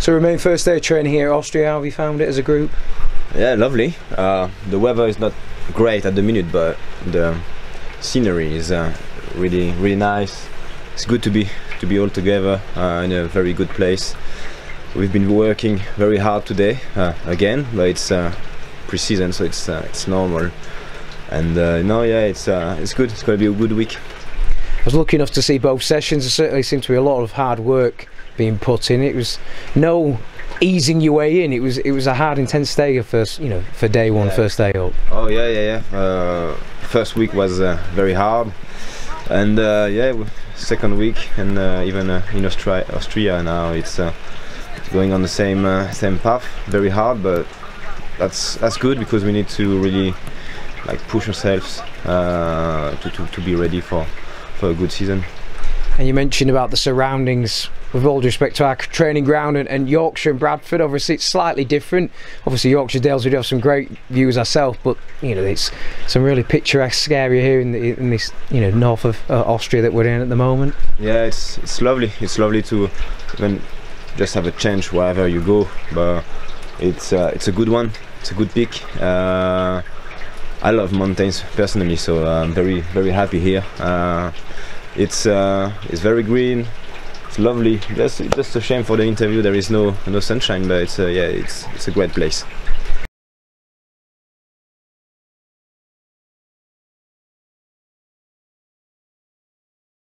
So Romain first day of training here Austria. How have you found it as a group? Yeah, lovely. Uh, the weather is not great at the minute, but the scenery is uh, really really nice. It's good to be to be all together uh, in a very good place. We've been working very hard today uh, again, but it's uh, pre-season, so it's uh, it's normal. And uh, no, yeah, it's it's good. It's going to be a good week. I was lucky enough to see both sessions. There certainly seemed to be a lot of hard work being put in. It was no easing your way in. It was it was a hard, intense day first, you know, for day one, Yeah. first day up. Oh yeah, yeah, yeah. Uh, first week was uh, very hard, and uh, yeah, second week and uh, even uh, in Austria, Austria now it's uh, going on the same uh, same path. Very hard, but that's that's good because we need to really like push ourselves uh, to, to to be ready for for a good season. And you mentioned about the surroundings. With all due respect to our training ground and, and Yorkshire and Bradford, obviously it's slightly different. Obviously Yorkshire Dales, we do have some great views ourselves, but you know it's some really picturesque area here in, the, in this you know north of uh, Austria that we're in at the moment. Yeah, it's it's lovely. It's lovely to even just have a change wherever you go. But it's uh, it's a good one. It's a good pick. Uh, I love mountains personally, so I'm very very happy here. Uh, it's uh, it's very green. It's lovely. Just just a shame for the interview there is no no sunshine, but it's uh, yeah it's it's a great place.